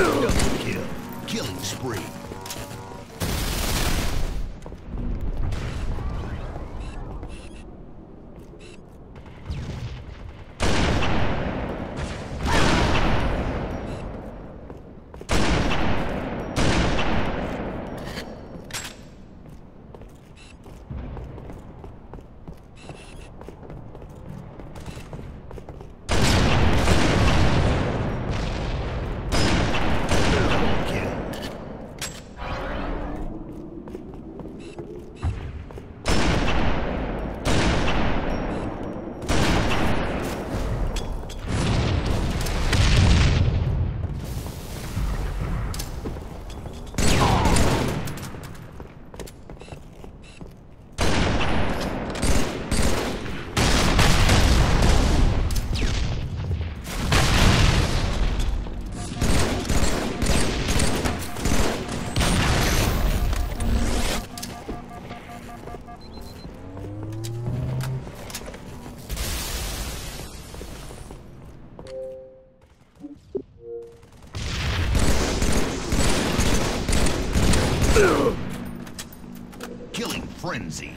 Ugh. Killing frenzy.